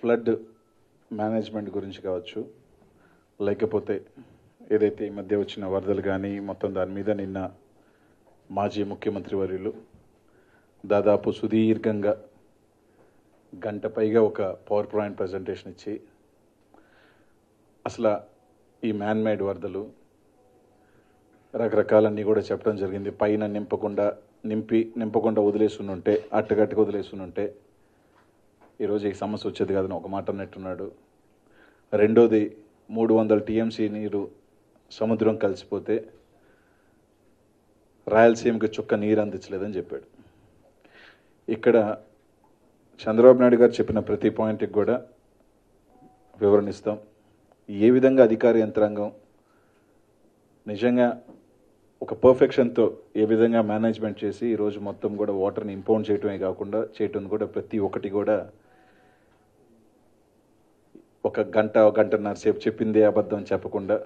Flood management గురించి కావచ్చు లేకపోతే ఏదైతే ఈ మధ్య వచ్చిన వరదలు కానీ మొత్తం దాని మీద నిన్న మాజీ ముఖ్యమంత్రి వర్యులు దాదాపు సుదీర్ఘంగా గంట పైగా ఒక పవర్ పాయింట్ ప్రజెంటేషన్ ఇచ్చి అసలు ఈ మ్యాన్మేడ్ వరదలు రకరకాలన్నీ కూడా చెప్పడం జరిగింది. పైన నింపకుండా నింపి నింపకుండా వదిలేసుని ఉంటే అట్టగట్టుకు వదిలేసుని ఉంటే ఈరోజు ఈ సమస్య వచ్చేది కాదని ఒక మాట అన్నట్టున్నాడు. రెండోది మూడు వందల టీఎంసీ నీరు సముద్రం కలిసిపోతే రాయలసీమకి చుక్క నీరు అందించలేదని చెప్పాడు. ఇక్కడ చంద్రబాబు నాయుడు గారు చెప్పిన ప్రతి పాయింట్కి కూడా వివరణ ఇస్తాం. ఏ విధంగా అధికార యంత్రాంగం నిజంగా ఒక పర్ఫెక్షన్తో ఏ విధంగా మేనేజ్మెంట్ చేసి ఈరోజు మొత్తం కూడా వాటర్ని ఇంపౌండ్ చేయటమే కాకుండా చేయటం కూడా ప్రతి ఒక్కటి కూడా ఒక గంట ఒక గంటన్నర సేపు చెప్పిందే అబద్ధం అని చెప్పకుండా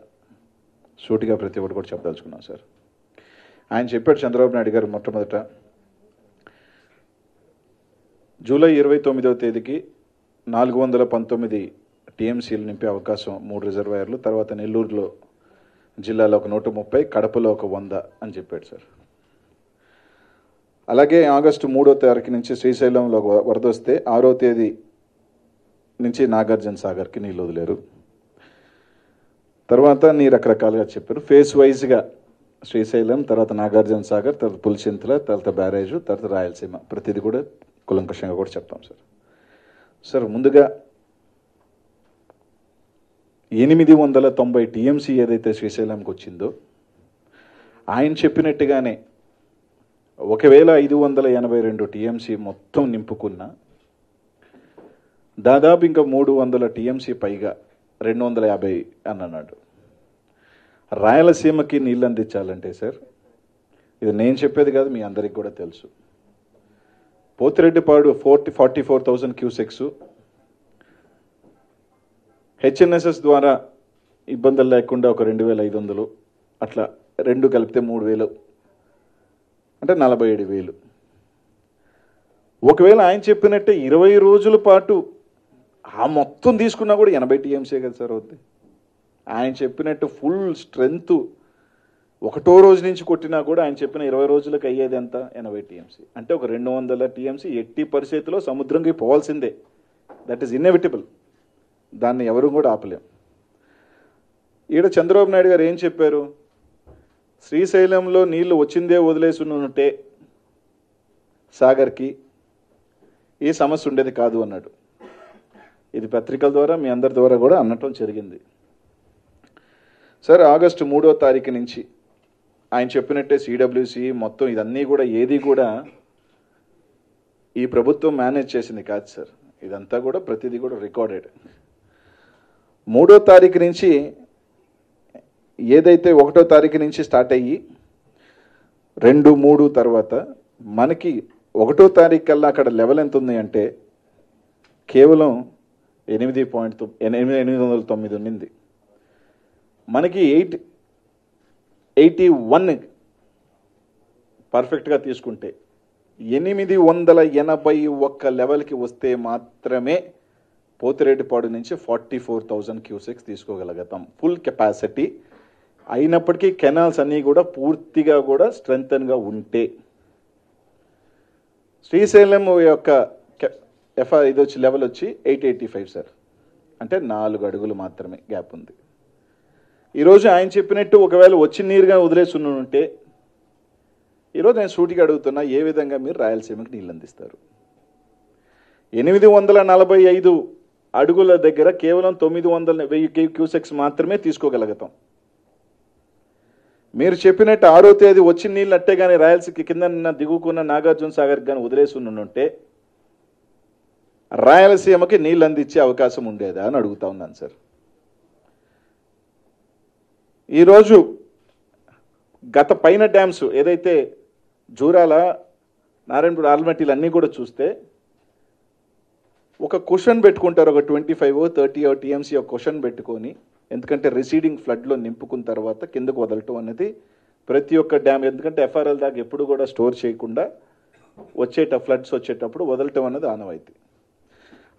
సూటిగా ప్రతి ఒక్కటి కూడా చెప్పదలుచుకున్నాం సార్. ఆయన చెప్పాడు చంద్రబాబు నాయుడు గారు మొట్టమొదట జూలై ఇరవై తొమ్మిదవ తేదీకి నాలుగు వందల పంతొమ్మిది టీఎంసీలు నింపే అవకాశం మూడు రిజర్వాయర్లు తర్వాత నెల్లూరులో జిల్లాలో ఒక నూట ముప్పై కడపలో ఒక వంద అని చెప్పాడు సార్. అలాగే ఆగస్టు మూడో తారీఖు నుంచి శ్రీశైలంలో వరద వస్తే ఆరో తేదీ నుంచి నాగార్జున సాగర్కి నీళ్ళు వదిలేరు. తర్వాత నీ రకరకాలుగా చెప్పారు. ఫేస్ వైజ్గా శ్రీశైలం తర్వాత నాగార్జున సాగర్ తర్వాత పులిచింతల తర్వాత బ్యారేజ్ తర్వాత రాయలసీమ. ప్రతిదీ కూడా కులంకషంగా కూడా చెప్తాం సార్. సార్ ముందుగా ఎనిమిది వందల తొంభై టీఎంసీ ఏదైతే శ్రీశైలంకి వచ్చిందో ఆయన చెప్పినట్టుగానే ఒకవేళ ఐదు వందల ఎనభై రెండు టీఎంసీ మొత్తం నింపుకున్నా దాదాపు ఇంకా మూడు వందల టీఎంసీ పైగా రెండు వందల యాభై అని అన్నాడు. రాయలసీమకి నీళ్ళు అందించాలంటే సార్ ఇది నేను చెప్పేది కాదు మీ అందరికి కూడా తెలుసు. Pothireddypadu forty forty four thousand cusecs. HNSS ద్వారా ఇబ్బందులు లేకుండా ఒక రెండు వేల ఐదు వందలు అట్లా రెండు కలిపితే మూడు వేలు అంటే నలభై ఏడు వేలు. ఒకవేళ ఆయన చెప్పినట్టే ఇరవై రోజుల పాటు ఆ మొత్తం తీసుకున్నా కూడా ఎనభై టీఎంసీ కదా సార్ అవుద్ది. ఆయన చెప్పినట్టు ఫుల్ స్ట్రెంగ్త్ ఒకటో రోజు నుంచి కొట్టినా కూడా ఆయన చెప్పిన ఇరవై రోజులకు అయ్యేది ఎంత? ఎనభై టీఎంసీ. అంటే ఒక రెండు వందల టీఎంసీ ఎట్టి పరిస్థితిలో సముద్రంకి పోవాల్సిందే. దట్ ఈస్ ఇన్నెవిటబుల్ దాన్ని ఎవరు కూడా ఆపలేం. ఈడ చంద్రబాబు నాయుడు గారు ఏం చెప్పారు? శ్రీశైలంలో నీళ్ళు వచ్చిందే వదిలేసి ఉంటే సాగర్కి ఈ సమస్య ఉండేది కాదు అన్నాడు. ఇది పత్రికల ద్వారా మీ అందరి ద్వారా కూడా అనటం జరిగింది. సార్ ఆగస్టు మూడో తారీఖు నుంచి ఆయన చెప్పినట్టే సిడబ్ల్యూసి మొత్తం ఇదన్నీ కూడా ఏది కూడా ఈ ప్రభుత్వం మేనేజ్ చేసింది కాదు సార్. ఇదంతా కూడా ప్రతిదీ కూడా రికార్డెడ్. మూడో తారీఖు నుంచి ఏదైతే ఒకటో తారీఖు నుంచి స్టార్ట్ అయ్యి రెండు మూడు తర్వాత మనకి ఒకటో తారీఖు కల్లా అక్కడ లెవెల్ ఎంత ఉంది అంటే కేవలం ఎనిమిది పాయింట్ ఎనిమిది ఎనిమిది వందల తొమ్మిది ఉన్నింది. మనకి ఎయిట్ ఎయిటీ వన్ పర్ఫెక్ట్గా తీసుకుంటే ఎనిమిది వందల ఎనభై ఒక్క లెవెల్కి వస్తే మాత్రమే పోతిరెడ్డిపాడు నుంచి forty four thousand cusecs తీసుకోగలుగుతాం. Full capacity. అయినప్పటికీ కెనాల్స్ అన్నీ కూడా పూర్తిగా కూడా స్ట్రెంగ్తన్గా ఉంటే శ్రీశైలం యొక్క ఎఫ్ఆర్ ఇది వచ్చి లెవెల్ వచ్చి ఎయిట్ ఎయిటీ ఫైవ్ సార్ అంటే నాలుగు అడుగులు మాత్రమే గ్యాప్ ఉంది. ఈరోజు ఆయన చెప్పినట్టు ఒకవేళ వచ్చి నీరుగా వదిలేసి ఉంటే ఈరోజు నేను సూటిగా అడుగుతున్నా ఏ విధంగా మీరు రాయలసీమకి నీళ్ళు అందిస్తారు? ఎనిమిది వందల నలభై ఐదు అడుగుల దగ్గర కేవలం తొమ్మిది వందల వెయ్యి క్యూ- క్యూసెక్స్ మాత్రమే తీసుకోగలుగుతాం. మీరు చెప్పినట్టు ఆరో తేదీ వచ్చి నీళ్ళు అట్టే కానీ రాయలసీమ కింద దిగుకున్న నాగార్జున సాగర్ కానీ వదిలేసి ఉంటే రాయలసీమకి నీళ్ళు అందించే అవకాశం ఉండేదా అని అడుగుతా ఉన్నాను సార్. ఈరోజు గత పైన డ్యామ్స్ ఏదైతే జూరాల నారాయణపూర్ ఆల్మట్టీలు అన్నీ కూడా చూస్తే ఒక క్వశ్చన్ పెట్టుకుంటారు ఒక ట్వంటీ ఫైవ్ థర్టీ టీఎంసీ ఒక క్వశ్చన్ పెట్టుకొని ఎందుకంటే రిసీడింగ్ ఫ్లడ్లో నింపుకున్న తర్వాత కిందకు వదలటం అనేది ప్రతి ఒక్క డ్యామ్ ఎందుకంటే ఎఫ్ఆర్ఎల్ దాకా ఎప్పుడు కూడా స్టోర్ చేయకుండా వచ్చేట ఫ్లడ్స్ వచ్చేటప్పుడు వదలటం అనేది ఆనవాయితీ.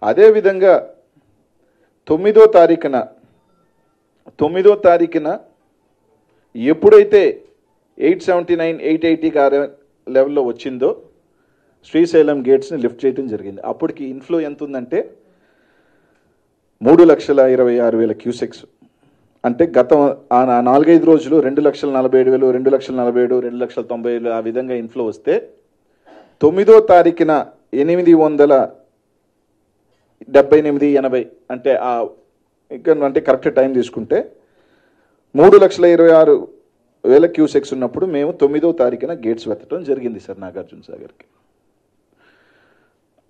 అదేవిధంగా తొమ్మిదో తారీఖున తొమ్మిదో తారీఖున ఎప్పుడైతే eight seventy nine eight eighty లెవెల్లో వచ్చిందో శ్రీశైలం గేట్స్ని లిఫ్ట్ చేయడం జరిగింది. అప్పటికి ఇన్ఫ్లో ఎంత ఉందంటే మూడు లక్షల ఇరవై ఆరు వేల క్యూసెక్స్. అంటే గత ఆ నాలుగైదు రోజులు రెండు లక్షల నలభై ఏడు వేలు రెండు లక్షల నలభై ఏడు రెండు లక్షల తొంభై వేలు ఆ విధంగా ఇన్ఫ్లో వస్తే తొమ్మిదో తారీఖున ఎనిమిది వందల డెబ్బై ఎనిమిది ఎనభై అంటే ఆ ఇక్కడ అంటే కరెక్ట్ టైం తీసుకుంటే మూడు లక్షల ఇరవై ఆరు వేల క్యూసెక్స్ ఉన్నప్పుడు మేము తొమ్మిదో తారీఖున గేట్స్ వెతటం జరిగింది సార్ నాగార్జున సాగర్కి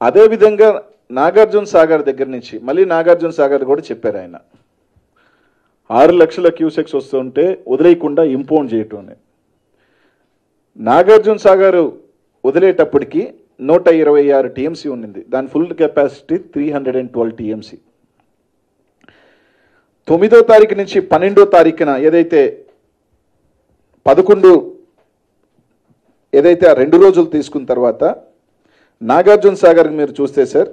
అదేవిధంగా నాగార్జున సాగర్ దగ్గర నుంచి మళ్ళీ నాగార్జున సాగర్ కూడా చెప్పారు ఆయన ఆరు లక్షల క్యూసెక్స్ వస్తుంటే వదిలేయకుండా ఇంపోర్ట్ చేయటం అని. నాగార్జున సాగర్ వదిలేటప్పటికి నూట ఇరవై ఆరు టీఎంసీ ఉండింది దాని full capacity three hundred and twelve TMC. తొమ్మిదో తారీఖు నుంచి పన్నెండో తారీఖున ఏదైతే పదకొండు ఏదైతే ఆ రెండు రోజులు తీసుకున్న తర్వాత నాగార్జున సాగర్ మీరు చూస్తే సార్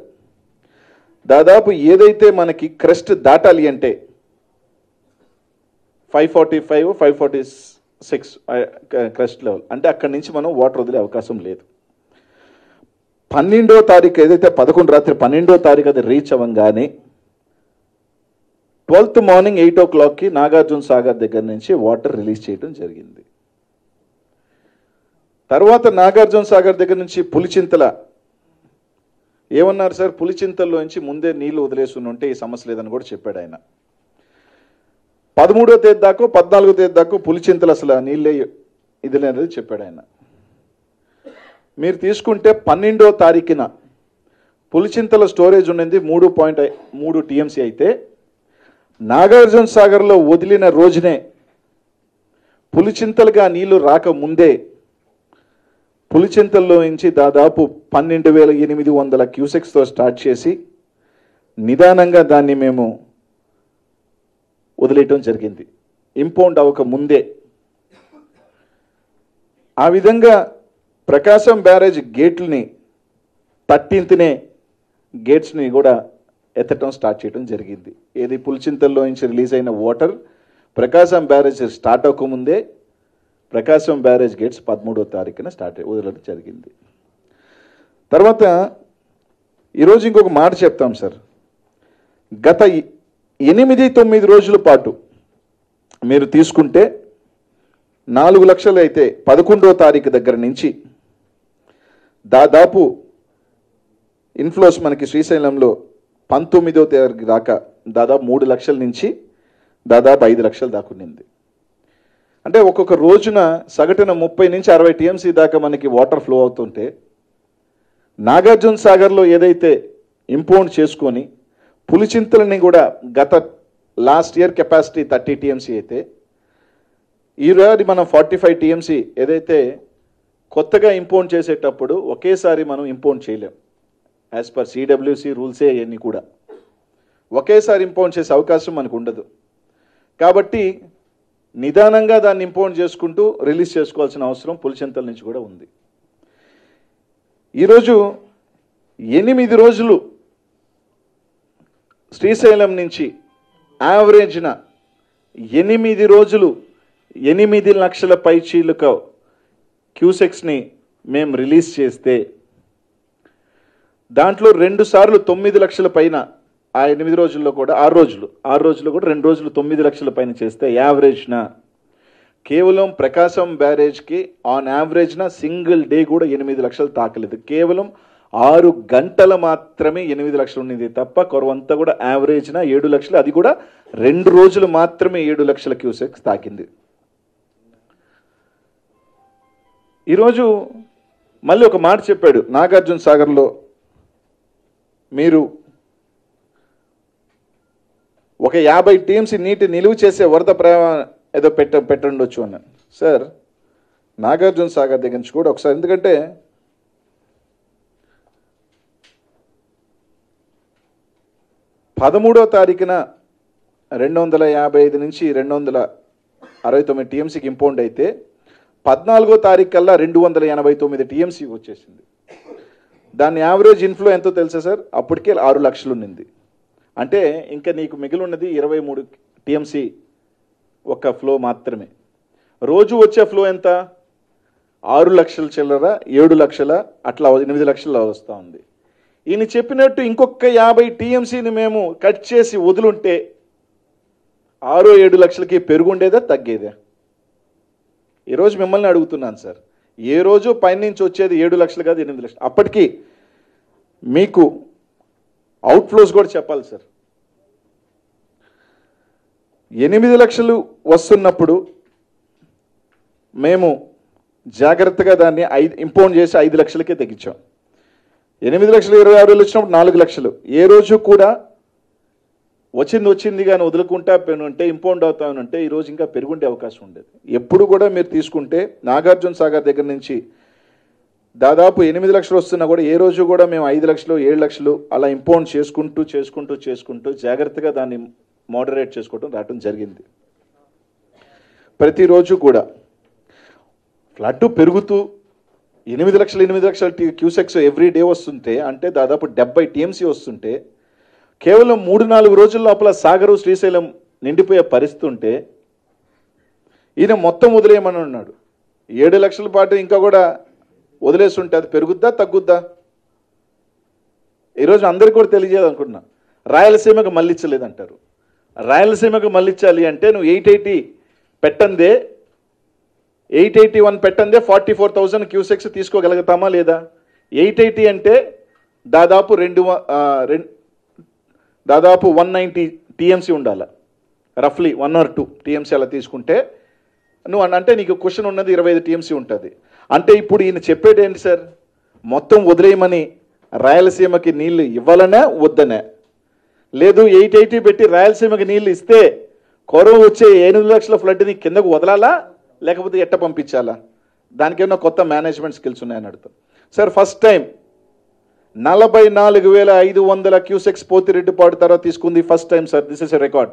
దాదాపు ఏదైతే మనకి క్రెస్ట్ దాటాలి అంటే five forty five five forty six crest level. అంటే అక్కడి నుంచి మనం వాటర్ వదిలే అవకాశం లేదు. పన్నెండో తారీఖు ఏదైతే పదకొండు రాత్రి పన్నెండో తారీఖు అది రీచ్ అవ్వగానే ట్వెల్త్ మార్నింగ్ ఎయిట్ ఓ క్లాక్కి నాగార్జున సాగర్ దగ్గర నుంచి వాటర్ రిలీజ్ చేయడం జరిగింది. తర్వాత నాగార్జున సాగర్ దగ్గర నుంచి పులిచింతల ఏమన్నారు సార్? పులిచింతల్లోంచి ముందే నీళ్ళు వదిలేసి ఉంటే ఈ సమస్య లేదని కూడా చెప్పాడు ఆయన. పదమూడో తేదీ దాకా పద్నాలుగో తేదీ దాకా పులిచింతలు అసలు నీళ్ళే ఇది లేదని చెప్పాడు ఆయన. మీరు తీసుకుంటే పన్నెండో తారీఖున పులిచింతల స్టోరేజ్ ఉండింది మూడు పాయింట్ మూడు టీఎంసీ అయితే. నాగార్జున సాగర్లో వదిలిన రోజునే పులిచింతలుగా నీళ్ళు రాకముందే పులిచింతల్లో నుంచి దాదాపు పన్నెండు వేల ఎనిమిది వందల క్యూసెక్స్తో స్టార్ట్ చేసి నిదానంగా దాన్ని మేము వదిలేయటం జరిగింది. ఇంపౌండ్ అవ్వక ముందే. ఆ విధంగా ప్రకాశం బ్యారేజ్ గేట్లని థర్టీన్త్నే గేట్స్ని కూడా ఎత్తటం స్టార్ట్ చేయడం జరిగింది. ఏది పులిచింతల్లో నుంచి రిలీజ్ అయిన వాటర్ ప్రకాశం బ్యారేజ్ స్టార్ట్ అవ్వకముందే ప్రకాశం బ్యారేజ్ గేట్స్ పదమూడో తారీఖున స్టార్ట్ వదలడం జరిగింది. తర్వాత ఈరోజు ఇంకొక మాట చెప్తాం సార్. గత ఎనిమిది తొమ్మిది రోజుల పాటు మీరు తీసుకుంటే నాలుగు లక్షలు అయితే పదకొండో తారీఖు దగ్గర నుంచి దాదాపు ఇన్ఫ్లోస్ మనకి శ్రీశైలంలో పంతొమ్మిదో తేదీ దాకా దాదాపు మూడు లక్షల నుంచి దాదాపు ఐదు లక్షలు దాకా ఉండింది అంటే ఒక్కొక్క రోజున సగటున ముప్పై నుంచి అరవై టీఎంసీ దాకా మనకి వాటర్ ఫ్లో అవుతుంటే నాగార్జున సాగర్లో ఏదైతే ఇంపౌండ్ చేసుకొని పులిచింతలని కూడా గత last year capacity thirty TMC అయితే ఈరోజు మనం ఫార్టీ ఫైవ్ టీఎంసీ ఏదైతే కొత్తగా ఇంపోర్ట్ చేసేటప్పుడు ఒకేసారి మనం ఇంపోర్ట్ చేయలేం. యాజ్ పర్ సిడబ్ల్యూసి రూల్సే అవన్నీ కూడా. ఒకేసారి ఇంపోర్ట్ చేసే అవకాశం మనకు ఉండదు. కాబట్టి నిదానంగా దాన్ని ఇంపోర్ట్ చేసుకుంటూ రిలీజ్ చేసుకోవాల్సిన అవసరం పులిచింతల నుంచి కూడా ఉంది. ఈరోజు ఎనిమిది రోజులు శ్రీశైలం నుంచి యావరేజ్న ఎనిమిది రోజులు ఎనిమిది లక్షల పైచీలకు క్యూసెక్స్ని మేము రిలీజ్ చేస్తే దాంట్లో రెండు సార్లు తొమ్మిది లక్షల పైన ఆ ఎనిమిది రోజుల్లో కూడా ఆరు రోజులు ఆరు రోజుల్లో కూడా రెండు రోజులు తొమ్మిది లక్షల పైన చేస్తే యావరేజ్న కేవలం ప్రకాశం బ్యారేజ్కి ఆన్ యావరేజ్న సింగిల్ డే కూడా ఎనిమిది లక్షలు తాకలేదు. కేవలం ఆరు గంటల మాత్రమే ఎనిమిది లక్షలు ఉన్నది తప్ప కొరవంతా కూడా యావరేజ్న ఏడు లక్షలు అది కూడా రెండు రోజులు మాత్రమే ఏడు లక్షల క్యూసెక్స్ తాకింది. ఈరోజు మళ్ళీ ఒక మాట చెప్పాడు నాగార్జున సాగర్లో. మీరు ఒక యాభై టీమ్స్ నీటి నిలువ చేసే వరద ప్రయాణం ఏదో పెట్ట పెట్టండొచ్చు అన్నాను. సార్ నాగార్జున సాగర్ దగ్గర నుంచి కూడా ఒకసారి ఎందుకంటే పదమూడో తారీఖున రెండు వందల యాభై ఐదు నుంచి రెండు వందల అరవై తొమ్మిది టీఎంసీకి ఇంపౌండ్ అయితే పద్నాలుగో తారీఖు కల్లా రెండు వందల ఎనభై తొమ్మిది టీఎంసీ వచ్చేసింది. దాని యావరేజ్ ఇన్ఫ్లో ఎంతో తెలుసా సార్? అప్పటికే ఆరు లక్షలు ఉన్నింది అంటే ఇంకా నీకు మిగిలి ఉన్నది ఇరవై మూడు టీఎంసీ ఒక ఫ్లో మాత్రమే. రోజు వచ్చే ఫ్లో ఎంత? ఆరు లక్షల చిల్లర ఏడు లక్షల అట్లా ఎనిమిది లక్షల వస్తూ ఉంది. ఈయన చెప్పినట్టు ఇంకొక యాభై టీఎంసీని మేము కట్ చేసి వదులుంటే ఆరు ఏడు లక్షలకి పెరుగుండేదా తగ్గేదా? ఈరోజు మిమ్మల్ని అడుగుతున్నాను సార్. ఏ రోజు పైనుంచి వచ్చేది ఏడు లక్షలు కాదు ఎనిమిది లక్షలు. అప్పటికి మీకు అవుట్ఫ్లోస్ కూడా చెప్పాలి సార్. ఎనిమిది లక్షలు వస్తున్నప్పుడు మేము జాగ్రత్తగా దాన్ని ఐదు ఇంపౌండ్ చేసి ఐదు లక్షలకే తగ్గించాం ఎనిమిది లక్షలు ఇరవై ఆరు వేలు వచ్చినప్పుడు నాలుగు లక్షలు. ఏ రోజు కూడా వచ్చింది వచ్చింది కానీ వదులుకుంటా ఉంటే ఇంపౌండ్ అవుతామనంటే ఈ రోజు ఇంకా పెరుగుండే అవకాశం ఉండేది. ఎప్పుడు కూడా మీరు తీసుకుంటే నాగార్జున సాగర్ దగ్గర నుంచి దాదాపు ఎనిమిది లక్షలు వస్తున్నా కూడా ఏ రోజు కూడా మేము ఐదు లక్షలు ఏడు లక్షలు అలా ఇంపౌండ్ చేసుకుంటూ చేసుకుంటూ చేసుకుంటూ జాగ్రత్తగా దాన్ని మోడరేట్ చేసుకోవడం రావడం జరిగింది. ప్రతిరోజు కూడా ఫ్లడ్ పెరుగుతూ ఎనిమిది లక్షలు ఎనిమిది లక్షల క్యూసెక్స్ ఎవ్రీ డే వస్తుంటే అంటే దాదాపు డెబ్బై టీఎంసీ వస్తుంటే కేవలం మూడు నాలుగు రోజుల లోపల సాగరు శ్రీశైలం నిండిపోయే పరిస్థితి ఉంటే ఈయన మొత్తం వదిలేయమని ఉన్నాడు ఏడు లక్షల పాటు ఇంకా కూడా వదిలేస్తుంటే అది పెరుగుద్దా తగ్గుద్దా? ఈరోజు అందరికీ కూడా తెలియజేయాలనుకుంటున్నా రాయలసీమకు మళ్ళించలేదంటారు. రాయలసీమకు మళ్ళించాలి అంటే నువ్వు ఎయిట్ ఎయిటీ పెట్టందే ఎయిట్ ఎయిటీ వన్ పెట్టందే ఫార్టీ ఫోర్ థౌజండ్ క్యూసెక్స్ తీసుకోగలుగుతామా లేదా? ఎయిట్ ఎయిటీ అంటే దాదాపు రెండు వ- దాదాపు వన్ నైంటీ టీఎంసీ ఉండాలి. రఫ్లీ వన్ ఆర్ టూ టీఎంసీ అలా తీసుకుంటే నువ్వు అన్- అంటే నీకు క్వశ్చన్ ఉన్నది ఇరవై ఐదు టీఎంసీ ఉంటుంది. అంటే ఇప్పుడు ఈయన చెప్పేది ఏంటి సార్? మొత్తం వదిలేయమని రాయలసీమకి నీళ్ళు ఇవ్వాలనే వద్దనే. లేదు ఎయిట్ ఎయిటీ పెట్టి రాయలసీమకి నీళ్ళు ఇస్తే కొరవ వచ్చే ఎనిమిది లక్షల ఫ్లడ్ని కిందకు వదలాలా? లేకపోతే ఎట్ట పంపించాలా? దానికేమన్నా కొత్త మేనేజ్మెంట్ స్కిల్స్ ఉన్నాయని అడుగుతాం సార్ ఫస్ట్ టైం నలభై నాలుగు వేల ఐదు వందల క్యూసెక్స్ పోతిరెడ్డిపాటు తర్వాత తీసుకుంది first time sir. This is a record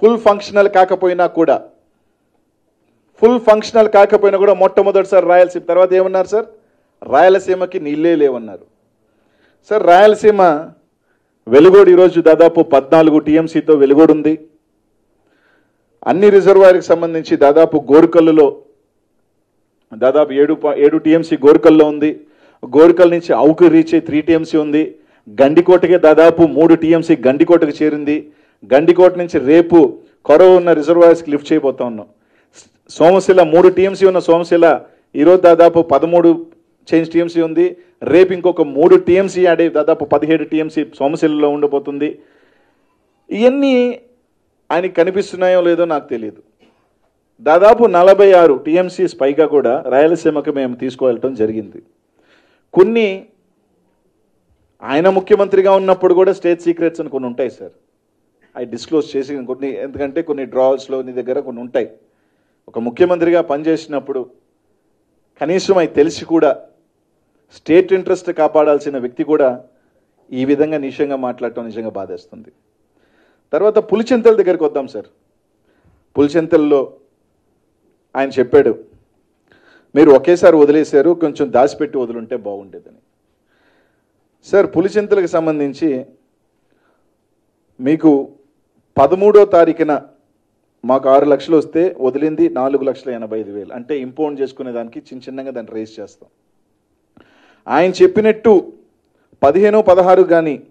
full functional కాకపోయినా కూడా ఫుల్ ఫంక్షనల్ కాకపోయినా కూడా మొట్టమొదటిసారి రాయలసీమ తర్వాత ఏమన్నారు సార్? రాయలసీమకి నీళ్ళే లేవన్నారు. సార్ రాయలసీమ వెలుగోడు ఈరోజు దాదాపు పద్నాలుగు టీఎంసీతో వెలుగోడు ఉంది. అన్ని రిజర్వాయర్కి సంబంధించి దాదాపు గోరుకల్లులో దాదాపు ఏడు ఏడు టీఎంసీ గోరుకల్లో ఉంది. గోరుకల్ నుంచి అవుకు రీచ్ త్రీ టీఎంసీ ఉంది. గండికోటకే దాదాపు మూడు టీఎంసీ గండికోటకు చేరింది. గండికోట నుంచి రేపు కొరవ ఉన్న రిజర్వాయర్స్కి లిఫ్ట్ చేయబోతా ఉన్నాం. సోమశిల మూడు టీఎంసీ ఉన్న సోమశిల ఈరోజు దాదాపు పదమూడు చేంజ్ టీఎంసీ ఉంది. రేపు ఇంకొక మూడు టీఎంసీ ఆడే దాదాపు పదిహేడు టీఎంసీ సోమశిలలో ఉండబోతుంది. ఇవన్నీ ఆయనకి కనిపిస్తున్నాయో లేదో నాకు తెలియదు దాదాపు నలభై ఆరు టీఎంసీస్ పైగా కూడా రాయలసీమకు మేము తీసుకువెళ్ళటం జరిగింది. కొన్ని ఆయన ముఖ్యమంత్రిగా ఉన్నప్పుడు కూడా స్టేట్ సీక్రెట్స్ అని కొన్ని ఉంటాయి సార్. అవి డిస్క్లోజ్ చేసి కొన్ని ఎందుకంటే కొన్ని డ్రాల్స్లో నీ దగ్గర కొన్ని ఉంటాయి. ఒక ముఖ్యమంత్రిగా పనిచేసినప్పుడు కనీసం అవి తెలిసి కూడా స్టేట్ ఇంట్రెస్ట్ కాపాడాల్సిన వ్యక్తి కూడా ఈ విధంగా నిజంగా మాట్లాడటం నిజంగా బాధేస్తుంది. తర్వాత పులిచెంతల దగ్గరికి వద్దాం సార్. పులిచెంతల్లో ఆయన చెప్పాడు మీరు ఒకేసారి వదిలేశారు కొంచెం దాచిపెట్టి వదులుంటే బాగుండేదని. సార్ పులిచింతలకు సంబంధించి మీకు పదమూడో తారీఖున మాకు ఆరు లక్షలు వస్తే వదిలింది నాలుగు లక్షల ఎనభై ఐదు వేలు. అంటే ఇంపౌండ్ చేసుకునే దానికి చిన్న చిన్నగా దాన్ని రేస్ చేస్తాం. ఆయన చెప్పినట్టు పదిహేను పదహారు కానీ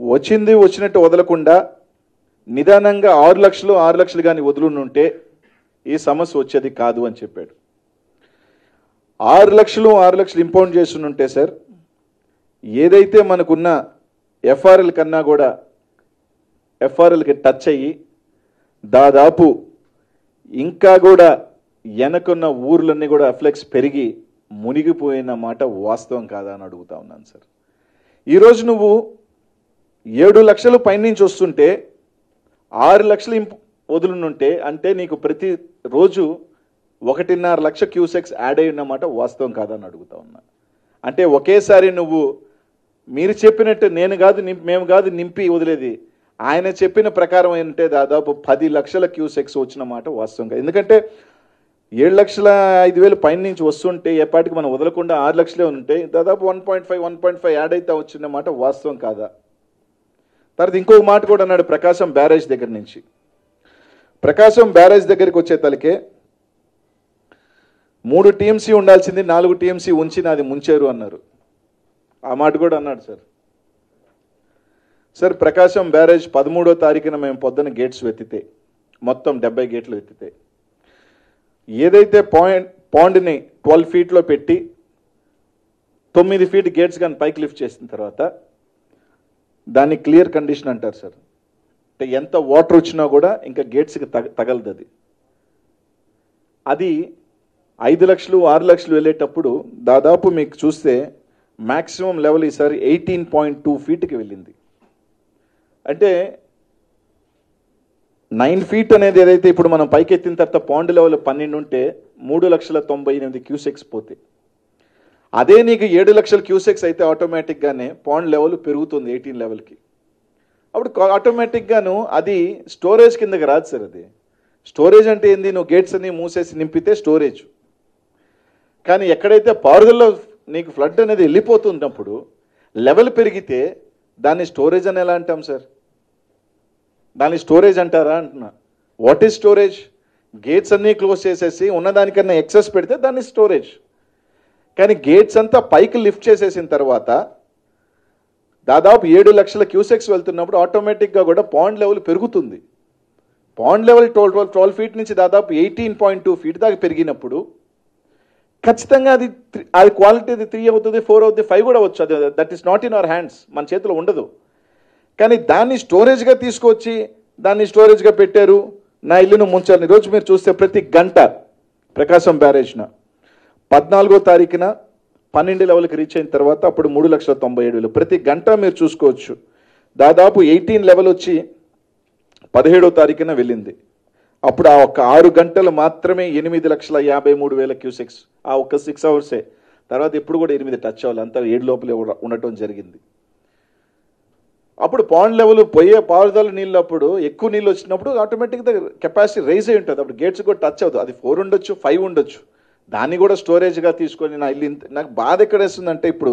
వచ్చింది వచ్చినట్టు వదలకుండా నిదానంగా ఆరు లక్షలు ఆరు లక్షలు కానీ వదులుంటే ఈ సమస్య వచ్చేది కాదు అని చెప్పాడు. ఆరు లక్షలు ఆరు లక్షలు ఇంపౌండ్ చేస్తుంటే సార్ ఏదైతే మనకున్న ఎఫ్ఆర్ఎల్ కన్నా కూడా ఎఫ్ఆర్ఎల్కి టచ్ అయ్యి దాదాపు ఇంకా కూడా వెనకున్న ఊర్లన్నీ కూడా అఫ్లెక్స్ పెరిగి మునిగిపోయిన మాట వాస్తవం కాదా అని అడుగుతా ఉన్నాను సార్. ఈరోజు నువ్వు ఏడు లక్షలు పైనుంచి వస్తుంటే ఆరు లక్షలు ఇంప్ వదులునుంటే అంటే నీకు ప్రతి రోజు ఒకటిన్నర లక్ష క్యూసెక్స్ యాడ్ అయి ఉన్నమాట వాస్తవం కాదని అడుగుతా ఉన్నా. అంటే ఒకేసారి నువ్వు మీరు చెప్పినట్టు నేను కాదు నింపి మేము కాదు నింపి వదిలేది. ఆయన చెప్పిన ప్రకారం ఏంటంటే దాదాపు పది లక్షల క్యూసెక్స్ వచ్చిన మాట వాస్తవం కాదు ఎందుకంటే ఏడు లక్షల ఐదు వేలు పైన నుంచి వస్తుంటే ఎప్పటికి మనం వదలకుండా ఆరు లక్షలే ఉంటే దాదాపు one point five one point five add అయితే వచ్చిన మాట వాస్తవం కాదా? తర్వాత ఇంకొక మాట కూడా అన్నాడు ప్రకాశం బ్యారేజ్ దగ్గర నుంచి. ప్రకాశం బ్యారేజ్ దగ్గరికి వచ్చే తలకే మూడు టీఎంసీ ఉండాల్సింది నాలుగు టీఎంసీ ఉంచి నాది ముంచారు అన్నారు. ఆ మాట కూడా అన్నాడు సార్. సార్ ప్రకాశం బ్యారేజ్ పదమూడో తారీఖున మేము పొద్దున గేట్స్ వెతితే మొత్తం డెబ్బై గేట్లు వెతితే ఏదైతే పాయింట్ పాండ్ని ట్వెల్వ్ ఫీట్లో పెట్టి తొమ్మిది ఫీట్ గేట్స్ కానీ పైకి లిఫ్ట్ చేసిన తర్వాత దాన్ని క్లియర్ కండిషన్ అంటారు సార్. అంటే ఎంత వాటర్ వచ్చినా కూడా ఇంకా గేట్స్కి తగ తగలదు అది. అది ఐదు లక్షలు ఆరు లక్షలు వెళ్ళేటప్పుడు దాదాపు మీకు చూస్తే మ్యాక్సిమం లెవెల్ ఈసారి ఎయిటీన్ పాయింట్ టూ ఫీట్కి వెళ్ళింది. అంటే నైన్ ఫీట్ అనేది ఏదైతే ఇప్పుడు మనం పైకి ఎత్తిన తర్వాత పాండ్ లెవెల్ పన్నెండు ఉంటే మూడు లక్షల తొంభై ఎనిమిది క్యూసెక్స్ పోతే. అదే నీకు ఏడు లక్షల క్యూసెక్స్ అయితే ఆటోమేటిక్గానే పాండ్ లెవెల్ పెరుగుతుంది ఎయిటీన్ లెవెల్కి. అప్పుడు ఆటోమేటిక్గాను అది స్టోరేజ్ కిందకి రాదు సార్ అది. స్టోరేజ్ అంటే ఏంది? నువ్వు గేట్స్ అన్ని మూసేసి నింపితే స్టోరేజ్ కానీ ఎక్కడైతే పారుదల్లో నీకు ఫ్లడ్ అనేది వెళ్ళిపోతున్నప్పుడు లెవెల్ పెరిగితే దాన్ని స్టోరేజ్ అని ఎలా అంటాం సార్? దాన్ని స్టోరేజ్ అంటారా అంటున్నా. వాట్ ఈజ్ స్టోరేజ్ గేట్స్ అన్నీ క్లోజ్ చేసేసి ఉన్నదానికన్నా ఎక్సెస్ పెడితే దాన్ని స్టోరేజ్ కానీ గేట్స్ అంతా పైకి లిఫ్ట్ చేసేసిన తర్వాత దాదాపు ఏడు లక్షల క్యూసెక్స్ వెళ్తున్నప్పుడు ఆటోమేటిక్గా కూడా పాండ్ లెవెల్ పెరుగుతుంది. Pond level twelve twelve twelve feet నుంచి దాదాపు ఎయిటీన్ పాయింట్ టూ ఫీట్ దాకా పెరిగినప్పుడు ఖచ్చితంగా అది అది క్వాలిటీ అది త్రీ అవుతుంది ఫోర్ అవుతుంది ఫైవ్ కూడా అవచ్చు అది that is not in our hands మన చేతిలో ఉండదు. కానీ దాన్ని స్టోరేజ్గా తీసుకొచ్చి దాన్ని స్టోరేజ్గా పెట్టారు. నా ఇల్లును ముంచారు ఈరోజు మీరు చూస్తే ప్రతి గంట ప్రకాశం బ్యారేజ్న పద్నాలుగో తారీఖున పన్నెండు లెవెల్కి రీచ్ అయిన తర్వాత అప్పుడు మూడు లక్షల తొంభై ఏడు వేలు. ప్రతి గంట మీరు చూసుకోవచ్చు. దాదాపు ఎయిటీన్ లెవెల్ వచ్చి పదిహేడో తారీఖున వెళ్ళింది. అప్పుడు ఆ ఒక్క ఆరు గంటలు మాత్రమే ఎనిమిది లక్షల యాభై మూడు వేల క్యూసెక్స్. ఆ ఒక్క సిక్స్ అవర్సే తర్వాత ఎప్పుడు కూడా ఎనిమిది టచ్ అవ్వాలి. అంతా ఏడు లోపలే ఉండటం జరిగింది. అప్పుడు పాండ్ లెవెల్ పోయే పారుదల నీళ్ళు అప్పుడు ఎక్కువ నీళ్ళు వచ్చినప్పుడు ఆటోమేటిక్గా కెపాసిటీ రైజ్ అయి ఉంటుంది. అప్పుడు గేట్స్ కూడా టచ్ అవుతుంది అది ఫోర్ ఉండొచ్చు ఫైవ్ ఉండొచ్చు. దాన్ని కూడా స్టోరేజ్గా తీసుకొని నా ఇల్లు నాకు బాధ ఎక్కడేస్తుందంటే ఇప్పుడు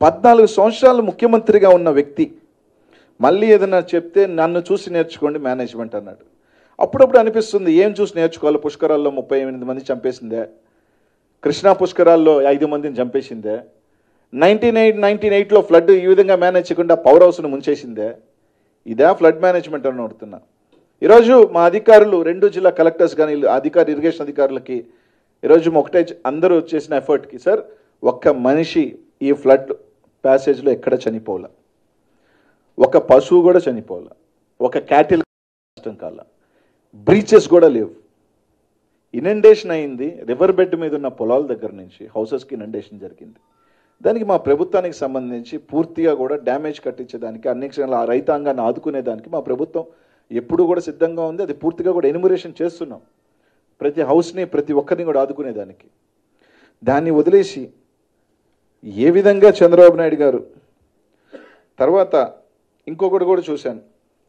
పద్నాలుగు సంవత్సరాలు ముఖ్యమంత్రిగా ఉన్న వ్యక్తి మళ్ళీ ఏదైనా చెప్తే నన్ను చూసి నేర్చుకోండి మేనేజ్మెంట్ అన్నాడు. అప్పుడప్పుడు అనిపిస్తుంది ఏం చూసి నేర్చుకోవాలి? పుష్కరాల్లో ముప్పై ఎనిమిది మంది చంపేసిందే. కృష్ణా పుష్కరాల్లో ఐదు మందిని చంపేసిందే. నైన్టీన్ ఎయిట్ నైన్టీన్ ఎయిట్లో ఫ్లడ్ ఈ విధంగా మేనేజ్ చేయకుండా పవర్ హౌస్ను ముంచేసిందే. ఇదే ఫ్లడ్ మేనేజ్మెంట్ అని అడుగుతున్నా. ఈరోజు మా అధికారులు రెండు జిల్లా కలెక్టర్స్ కానీ అధికారి ఇరిగేషన్ అధికారులకి ఈరోజు ఒకటే అందరూ చేసిన ఎఫర్ట్కి సార్ ఒక్క మనిషి ఈ ఫ్లడ్ ప్యాసేజ్లో ఎక్కడ చనిపోలే ఒక పశువు కూడా చనిపోలే ఒక క్యాటిల్ కష్టం కాల? బ్రీచెస్ కూడా లేవు. ఇనండేషన్ అయింది రివర్ బెడ్ మీద ఉన్న పొలాల దగ్గర నుంచి హౌసెస్కి ఇనండేషన్ జరిగింది. దానికి మా ప్రభుత్వానికి సంబంధించి పూర్తిగా కూడా డ్యామేజ్ కట్టించేదానికి అన్ని క్షణాలు ఆ రైతాంగాన్ని ఆదుకునేదానికి మా ప్రభుత్వం ఎప్పుడు కూడా సిద్ధంగా ఉంది. అది పూర్తిగా కూడా ఎనిమరేషన్ చేస్తున్నాం. ప్రతి హౌస్ని ప్రతి ఒక్కరిని కూడా ఆదుకునేదానికి. దాన్ని వదిలేసి ఏ విధంగా చంద్రబాబు నాయుడు గారు తర్వాత ఇంకొకటి కూడా చూశాను.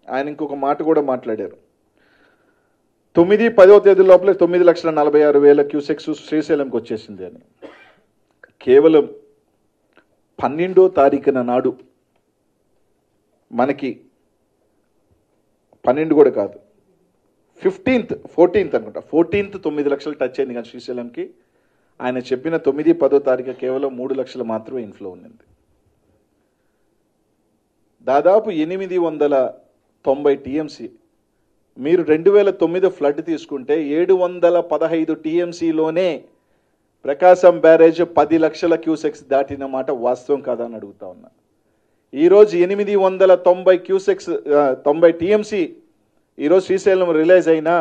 ఆయన ఇంకొక మాట కూడా మాట్లాడారు. తొమ్మిది పదో తేదీ లోపల తొమ్మిది లక్షల నలభై ఆరు వేల క్యూసెక్స్ శ్రీశైలంకి వచ్చేసింది అని. కేవలం పన్నెండో తారీఖున నాడు మనకి పన్నెండు కూడా కాదు ఫిఫ్టీన్త్ ఫోర్టీన్త్ అనుకుంటా. ఫోర్టీన్త్ తొమ్మిది లక్షలు టచ్ అయింది కానీ శ్రీశైలంకి. ఆయన చెప్పిన తొమ్మిది పదో తారీఖు కేవలం మూడు లక్షలు మాత్రమే ఇన్ఫ్లో ఉండింది దాదాపు ఎనిమిది వందల తొంభై టీఎంసీ. మీరు రెండు వేల తొమ్మిది ఫ్లడ్ తీసుకుంటే ఏడు వందల పదహైదు టీఎంసీలోనే ప్రకాశం బ్యారేజ్ పది లక్షల క్యూసెక్స్ దాటిన మాట వాస్తవం కాదా అని అడుగుతా ఉన్నా. ఈరోజు ఎనిమిది వందల తొంభై క్యూసెక్స్ తొంభై టీఎంసీ ఈరోజు శ్రీశైలం రిలైజ్ అయినా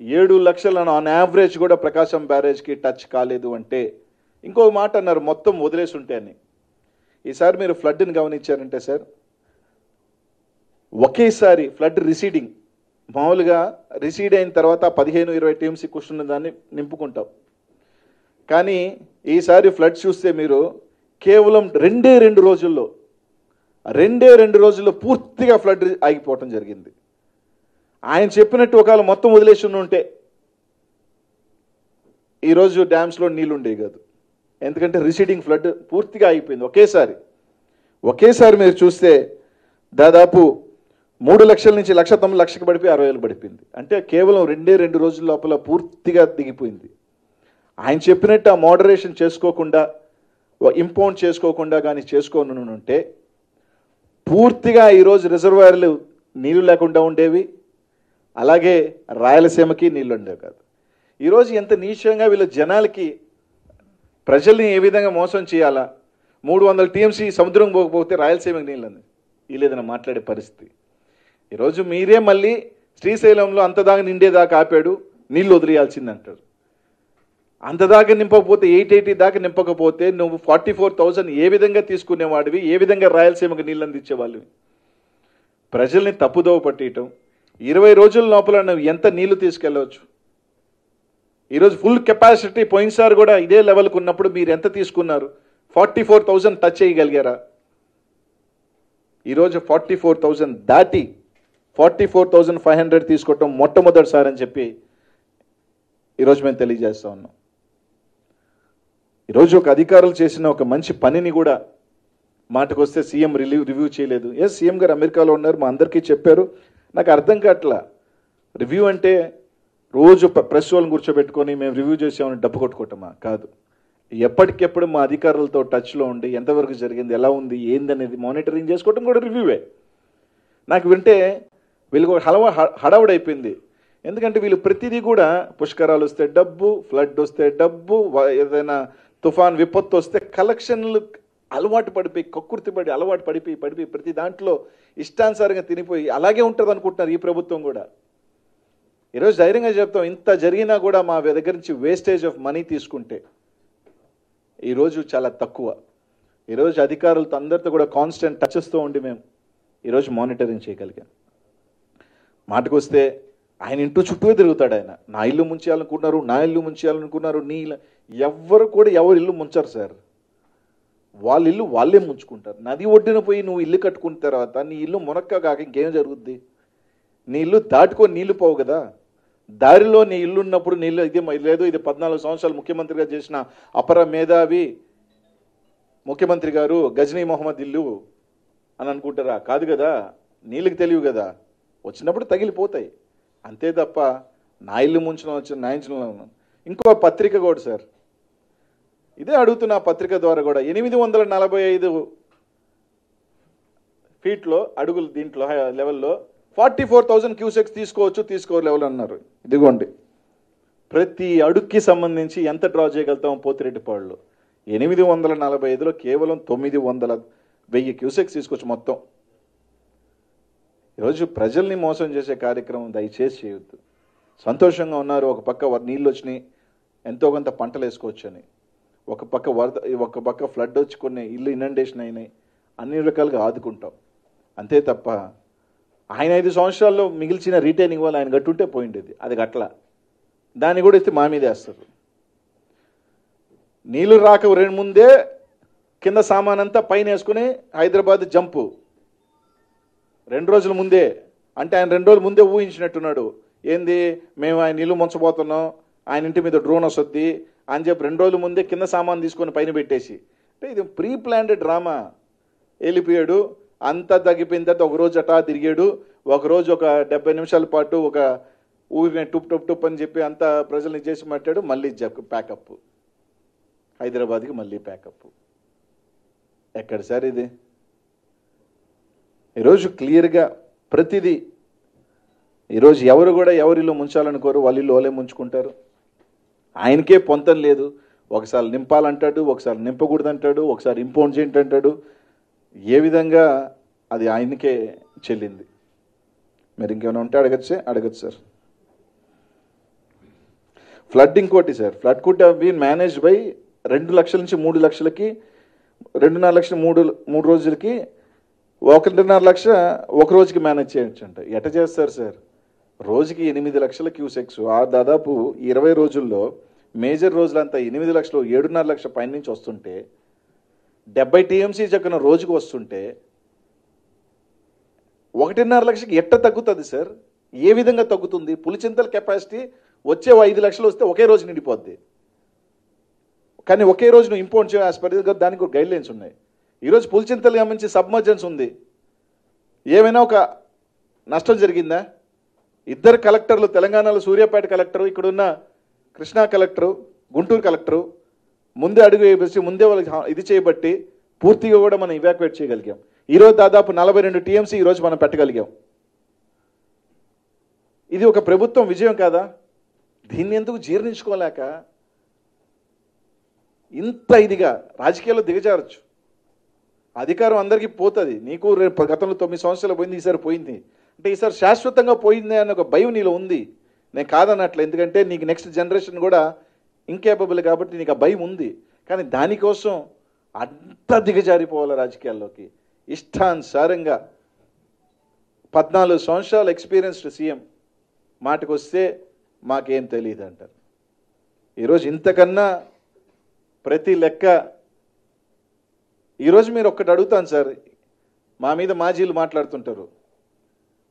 ఏడు లక్షలను ఆన్ యావరేజ్ కూడా ప్రకాశం బ్యారేజ్కి టచ్ కాలేదు అంటే ఇంకో మాట అన్నారు మొత్తం వదిలేసి ఉంటే అని. ఈసారి మీరు ఫ్లడ్ని గమనించారంటే సార్ ఒకేసారి ఫ్లడ్ రిసీడింగ్ మామూలుగా రిసీడ్ అయిన తర్వాత పదిహేను ఇరవై టీమ్స్ కూర్చున్న దాన్ని నింపుకుంటాం. కానీ ఈసారి ఫ్లడ్ చూస్తే మీరు కేవలం రెండే రెండు రోజుల్లో రెండే రెండు రోజుల్లో పూర్తిగా ఫ్లడ్ ఆగిపోవటం జరిగింది. ఆయన చెప్పినట్టు ఒకవేళ మొత్తం వదిలేసి ఉంటే ఈరోజు డ్యామ్స్లో నీళ్ళు ఉండేవి కాదు. ఎందుకంటే రిసీడింగ్ ఫ్లడ్ పూర్తిగా అయిపోయింది. ఒకేసారి ఒకేసారి మీరు చూస్తే దాదాపు మూడు లక్షల నుంచి లక్ష తొమ్మిది లక్షకి పడిపోయి అరవై వేలు పడిపోయింది. అంటే కేవలం రెండే రెండు రోజుల లోపల పూర్తిగా దిగిపోయింది. ఆయన చెప్పినట్టు ఆ మోడరేషన్ చేసుకోకుండా ఇంపౌండ్ చేసుకోకుండా కానీ చేసుకోను ఉంటే పూర్తిగా ఈరోజు రిజర్వాయర్లు నీళ్ళు లేకుండా ఉండేవి అలాగే రాయలసీమకి నీళ్ళు ఉండేవి కాదు. ఈరోజు ఎంత నీచంగా వీళ్ళ జనాలకి ప్రజల్ని ఏ విధంగా మోసం చేయాలా? మూడు వందల టీఎంసీ సముద్రం పోకపోతే రాయలసీమకి నీళ్ళని వీళ్ళేదైనా మాట్లాడే పరిస్థితి. ఈరోజు మీరే మళ్ళీ శ్రీశైలంలో అంతదాకా నిండేదాకా ఆపాడు నీళ్ళు వదిలేయాల్సింది అంటారు అంతదాకా నింపకపోతే ఎయిట్ ఎయిటీ దాకా నింపకపోతే నువ్వు ఫార్టీ ఫోర్ థౌజండ్ ఏ విధంగా తీసుకునేవాడివి ఏ విధంగా రాయలసీమకు నీళ్ళు అందించేవాళ్ళవి ప్రజల్ని తప్పుదోవ పట్టేయటం ఇరవై రోజుల లోపల నువ్వు ఎంత నీళ్ళు తీసుకెళ్ళవచ్చు? ఈరోజు ఫుల్ కెపాసిటీ పోయినసారి కూడా ఇదే లెవెల్కి ఉన్నప్పుడు మీరు ఎంత తీసుకున్నారు? ఫార్టీ ఫోర్ థౌజండ్ టచ్ చేయగలిగారా? ఈరోజు ఫార్టీ ఫోర్ థౌజండ్ దాటి forty four thousand five hundred తీసుకోవటం మొట్టమొదటిసారి అని చెప్పి ఈరోజు మేము తెలియజేస్తా ఉన్నాం. ఈరోజు ఒక అధికారులు చేసిన ఒక మంచి పనిని కూడా మాటకు వస్తే సీఎం రిలీవ్ రివ్యూ చేయలేదు. ఎస్ సీఎం గారు అమెరికాలో ఉన్నారు మా అందరికీ చెప్పారు. నాకు అర్థం కావట్లా. రివ్యూ అంటే రోజు ప్రెస్ వాళ్ళని కూర్చోబెట్టుకొని మేము రివ్యూ చేసామని డబ్బు కొట్టుకోవటమా? కాదు. ఎప్పటికెప్పుడు మా అధికారులతో టచ్లో ఉండి ఎంతవరకు జరిగింది ఎలా ఉంది ఏందనేది మానిటరింగ్ చేసుకోవటం కూడా రివ్యూవే. నాకు వింటే వీళ్ళకి ఒక హలవ హ- హడావుడైపోయింది ఎందుకంటే వీళ్ళు ప్రతిదీ కూడా పుష్కరాలు వస్తే డబ్బు ఫ్లడ్ వస్తే డబ్బు ఏదైనా తుఫాన్ విపత్తు వస్తే కలెక్షన్లు అలవాటు పడిపోయి కక్కుర్తి పడి అలవాటు పడిపోయి పడిపోయి ప్రతి దాంట్లో ఇష్టానుసారంగా తినిపోయి అలాగే ఉంటుంది అనుకుంటున్నారు ఈ ప్రభుత్వం కూడా. ఈరోజు ధైర్యంగా చెప్తాం ఇంత జరిగినా కూడా మా దగ్గర నుంచి వేస్టేజ్ ఆఫ్ మనీ తీసుకుంటే ఈరోజు చాలా తక్కువ. ఈరోజు అధికారులతో అందరితో కూడా కాన్స్టెంట్ టచెస్తో ఉండి మేము ఈరోజు మానిటరింగ్ చేయగలిగాం. మాటకొస్తే ఆయన ఇంటూ చుట్టూ తిరుగుతాడు ఆయన. నా ఇల్లు ముంచేయాలనుకున్నారు నా ఇల్లు ముంచేయాలనుకున్నారు నీ ఇల్లు ఎవ్వరు కూడా ఎవరు ఇల్లు ముంచరు సార్. వాళ్ళ ఇల్లు వాళ్ళే ముంచుకుంటారు నది ఒడ్డున పోయి నువ్వు ఇల్లు కట్టుకున్న తర్వాత నీ ఇల్లు మునక్క కాక ఇంకేం జరుగుద్ది నీ ఇల్లు దాటుకొని నీళ్ళు పోవు కదా దారిలో నీ ఇల్లు ఉన్నప్పుడు నీళ్ళు ఇది లేదు ఇది పద్నాలుగు సంవత్సరాలు ముఖ్యమంత్రిగా చేసిన అపర మేధావి ముఖ్యమంత్రి గారు గజనీ మొహమ్మద్ ఇల్లు అని అనుకుంటారా కాదు కదా నీళ్ళకి తెలియవు కదా వచ్చినప్పుడు తగిలిపోతాయి అంతే తప్ప నా ఇల్లు ముంచడం వచ్చిన నా ఇంకో పత్రిక కూడా సార్ ఇదే అడుగుతున్న పత్రిక ద్వారా కూడా. ఎనిమిది వందల నలభై ఐదు ఫీట్లో అడుగులు దీంట్లో హై- లెవెల్లో ఫార్టీ ఫోర్ థౌజండ్ క్యూసెక్స్ తీసుకోవచ్చు తీసుకో లెవెల్ అన్నారు. ఇదిగోండి. ప్రతి అడుగుకి సంబంధించి ఎంత డ్రా చేయగలుగుతాం పోతిరెడ్డిపాడులో ఎనిమిది వందల నలభై ఐదులో కేవలం తొమ్మిది వందల వెయ్యి క్యూసెక్స్ తీసుకోవచ్చు మొత్తం. ఈరోజు ప్రజల్ని మోసం చేసే కార్యక్రమం దయచేసి చేయొద్దు. సంతోషంగా ఉన్నారు. ఒక పక్క నీళ్ళు వచ్చినాయి. ఎంతో కొంత పంటలు వేసుకోవచ్చు అని ఒక పక్క వరద ఒక పక్క ఫ్లడ్ వచ్చి కొన్ని ఇల్లు ఇనండేషన్ అయినాయి. అన్ని రకాలుగా ఆదుకుంటాం. అంతే తప్ప ఆయన ఐదు సంవత్సరాల్లో మిగిల్చిన రీటైనింగ్ వల్ల ఆయన గట్టుంటే పోయిండేది. అది గట్ల దాన్ని కూడా ఇస్తే మా మీద వేస్తారు. నీళ్ళు రాక రెండు ముందే కింద సామాన్ అంతా పైన వేసుకుని హైదరాబాద్ జంపు రెండు రోజుల ముందే అంటే ఆయన రెండు రోజుల ముందే ఊహించినట్టున్నాడు. ఏంది? మేము ఆయన నీళ్ళు ముంచబోతున్నాం. ఆయన ఇంటి మీద డ్రోన్ వస్తుంది. అని చెప్పి రెండు రోజుల ముందే కింద సామాన్ తీసుకొని పైన పెట్టేసి. అంటే ఇది ప్రీ ప్లాన్డ్ డ్రామా. వెళ్ళిపోయాడు అంతా తగ్గిపోయిన తర్వాత ఒక రోజు అటా తిరిగాడు ఒక రోజు ఒక డెబ్బై నిమిషాల పాటు ఒక ఊరిని టుప్ టుప్ టుప్ అని చెప్పి అంతా ప్రజల్ని చేసి మాట్లాడు మళ్ళీ ప్యాకప్ హైదరాబాద్కి మళ్ళీ ప్యాకప్ ఎక్కడ సార్ ఇది? ఈరోజు క్లియర్గా ప్రతిదీ ఈరోజు ఎవరు కూడా ఎవరిల్లు ముంచాలనుకోరు వాళ్ళ ఇల్లు వాళ్ళే ముంచుకుంటారు. ఆయనకే పొంతం లేదు. ఒకసారి నింపాలంటాడు ఒకసారి నింపకూడదు అంటాడు ఒకసారి ఇంపౌండ్ చేయండి అంటాడు ఏ విధంగా అది ఆయనకే చెల్లింది? మీరు ఇంకేమైనా ఉంటే అడగచ్చు? అడగచ్చు సార్. ఫ్లడ్ ఇంకోటి sir. Flood could have been manage by రెండు లక్షల నుంచి మూడు లక్షలకి రెండున్నర లక్షల మూడు మూడు రోజులకి ఒకటిన్నర లక్ష ఒక రోజుకి మేనేజ్ చేయొచ్చు అంట ఎట చేస్తారు సార్? రోజుకి ఎనిమిది లక్షల క్యూసెక్స్. ఆ దాదాపు ఇరవై రోజుల్లో మేజర్ రోజులంతా ఎనిమిది లక్షలు ఏడున్నర లక్ష పైన నుంచి వస్తుంటే డెబ్బై టీఎంసీ చక్కన రోజుకు వస్తుంటే ఒకటిన్నర లక్షకి ఎట్ట తగ్గుతుంది సార్? ఏ విధంగా తగ్గుతుంది? పులిచింతల కెపాసిటీ వచ్చే ఐదు లక్షలు వస్తే ఒకే రోజు నిండిపోద్ది. కానీ ఒకే రోజు నువ్వు ఇంపోర్ట్ చేయ యాజ్ దానికి ఒక గైడ్ లైన్స్ ఉన్నాయి ఈరోజు పులిచింతలు గమనించి సబ్మర్జెన్స్ ఉంది. ఏమైనా ఒక నష్టం జరిగిందా? ఇద్దరు కలెక్టర్లు తెలంగాణలో సూర్యాపేట కలెక్టర్ ఇక్కడున్న కృష్ణా కలెక్టరు గుంటూరు కలెక్టరు ముందే అడుగు వేసి ముందే వాళ్ళకి ఇది చేయబట్టి పూర్తిగా కూడా మనం ఇవాక్యువేట్ చేయగలిగాం. ఈరోజు దాదాపు నలభై రెండు టీఎంసీ ఈరోజు మనం పెట్టగలిగాం. ఇది ఒక ప్రభుత్వం విజయం కాదా? దీన్ని ఎందుకు జీర్ణించుకోలేక ఇంత ఇదిగా రాజకీయాల్లో దిగజారచ్చు. అధికారం అందరికీ పోతుంది. నీకు రేపు గతంలో తొమ్మిది సంవత్సరాలు పోయింది ఈసారి పోయింది. అంటే ఈసారి శాశ్వతంగా పోయింది అనే ఒక భయం నీలో ఉంది. నేను కాదన్నట్లు ఎందుకంటే నీకు నెక్స్ట్ జనరేషన్ కూడా ఇంకేపబుల్ కాబట్టి నీకు ఆ భయం ఉంది. కానీ దానికోసం అంత దిగజారిపోవాలి రాజకీయాల్లోకి. ఇష్టానుసారంగా పద్నాలుగు సంవత్సరాలు ఎక్స్పీరియన్స్డ్ సీఎం. మాటకు వస్తే మాకేం తెలియదు అంటారు ఈరోజు ఇంతకన్నా ప్రతి లెక్క ఈరోజు మీరు ఒక్కటి అడుగుతాను సార్. మా మీద మాజీలు మాట్లాడుతుంటారు.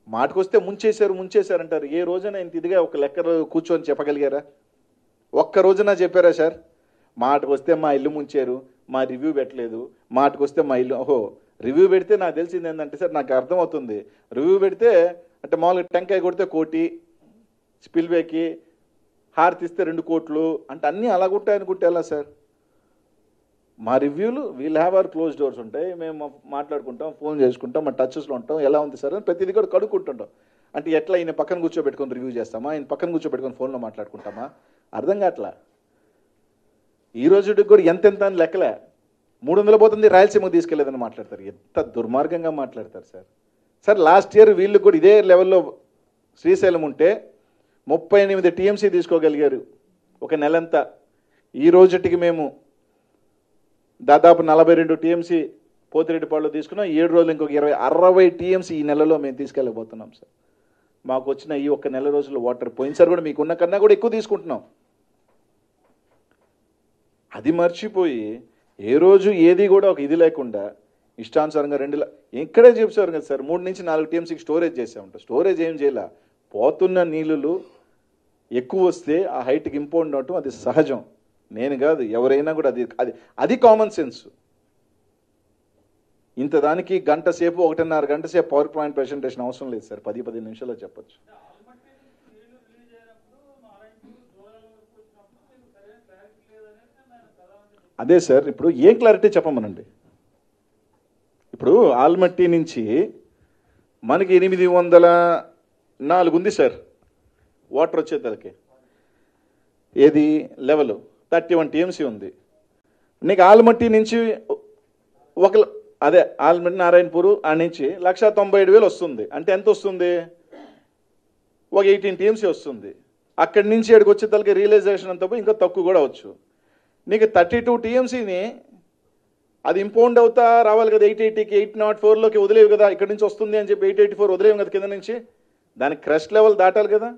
మాటకొస్తే ముంచేశారు ముంచేశారు అంటారు. ఏ రోజున ఇంత ఇదిగా ఒక లెక్క కూర్చొని చెప్పగలిగారా? ఒక్క రోజున చెప్పారా సార్? మాటకొస్తే మా ఇల్లు ముంచారు మా రివ్యూ పెట్టలేదు. మాటకొస్తే మా ఇల్లు ఓహో రివ్యూ పెడితే నాకు తెలిసింది ఏంటంటే సార్ నాకు అర్థమవుతుంది. రివ్యూ పెడితే అంటే మామూలుగా టెంకాయ కొడితే కోటి స్పిల్వేకి హారతిస్తే రెండు కోట్లు అంటే అన్నీ అలాగుంటాయనుకుంటే ఎలా సార్? మా రివ్యూలు we'll have our close doors ఉంటాయి. మేము మాట్లాడుకుంటాం ఫోన్ చేసుకుంటాం మా టచ్స్లో ఉంటాం. ఎలా ఉంది సార్ అని ప్రతిదీ కూడా కడుక్కుంటుంటాం. అంటే ఎట్లా ఈయన పక్కన కూర్చోబెట్టుకొని రివ్యూ చేస్తామా? ఆయన పక్కన కూర్చోబెట్టుకొని ఫోన్లో మాట్లాడుకుంటామా? అర్థం కావట్లా? ఈ రోజుకి కూడా ఎంతెంత అని లెక్కలే. మూడు వందలు పోతుంది రాయలసీమకు తీసుకెళ్ళేదని మాట్లాడతారు. ఎంత దుర్మార్గంగా మాట్లాడతారు సార్. సార్ లాస్ట్ ఇయర్ వీళ్ళు కూడా ఇదే లెవెల్లో శ్రీశైలం ఉంటే ముప్పై ఎనిమిది టీఎంసీ తీసుకోగలిగారు ఒక నెలంతా. ఈ రోజుటికి మేము దాదాపు నలభై రెండు టీఎంసీ పోతిరెడ్డిపాడులో తీసుకున్నాం. ఏడు రోజులు ఇంకొక ఇరవై అరవై టీఎంసీ ఈ నెలలో మేము తీసుకెళ్ళబోతున్నాం సార్. మాకు వచ్చిన ఈ ఒక్క నెల రోజుల్లో వాటర్ పోయినసారి కూడా మీకున్న కన్నా కూడా ఎక్కువ తీసుకుంటున్నాం. అది మర్చిపోయి ఏ రోజు ఏది కూడా ఒక ఇది లేకుండా ఇష్టానుసారంగా రెండు ఎక్కడే ఇక్కడే కదా సార్ మూడు నుంచి నాలుగు టీఎంసీకి స్టోరేజ్ చేసామంట స్టోరేజ్ ఏం చేయాల? పోతున్న నీళ్ళు ఎక్కువ వస్తే ఆ హైట్కి ఇంపోర్ట్ అవటం అది సహజం. నేను కాదు ఎవరైనా కూడా అది అది అది కామన్ సెన్స్ ఇంత దానికి గంట సేపు ఒకటిన్నర గంట సేపు పవర్ పాయింట్ ప్రెజెంటేషన్ అవసరం లేదు సార్. పది పది నిమిషాల్లో చెప్పచ్చు. అదే సార్ ఇప్పుడు ఏం క్లారిటీ చెప్పమనండి? ఇప్పుడు ఆల్మట్టి నుంచి మనకి ఎనిమిది వందల నాలుగు ఉంది సార్. వాటర్ వచ్చేదానికి ఏది? లెవెల్ థర్టీ వన్ టీఎంసీ ఉంది. నీకు ఆల్మట్టి నుంచి ఒక అదే ఆల్మట్టి నారాయణపూర్ ఆ నుంచి లక్ష తొంభై ఏడు వేలు వస్తుంది. అంటే ఎంత వస్తుంది? ఒక ఎయిటీన్ టీఎంసీ వస్తుంది. అక్కడి నుంచి ఇక్కడికి వచ్చేదానికి రియలైజేషన్ అంత ఇంకా తక్కువ కూడా వచ్చు నీకు థర్టీ టూ టీఎంసీని అది ఇంపౌండ్ అవుతా రావాలి కదా ఎయిట్ ఎయిటీకి ఎయిట్ నాట్ ఫోర్లోకి వదిలేవు కదా ఇక్కడ నుంచి వస్తుంది అని చెప్పి ఎయిట్ ఎయిటీ ఫోర్ వదిలేవు కదా కింద నుంచి. దానికి క్రష్ లెవెల్ దాటాలి కదా.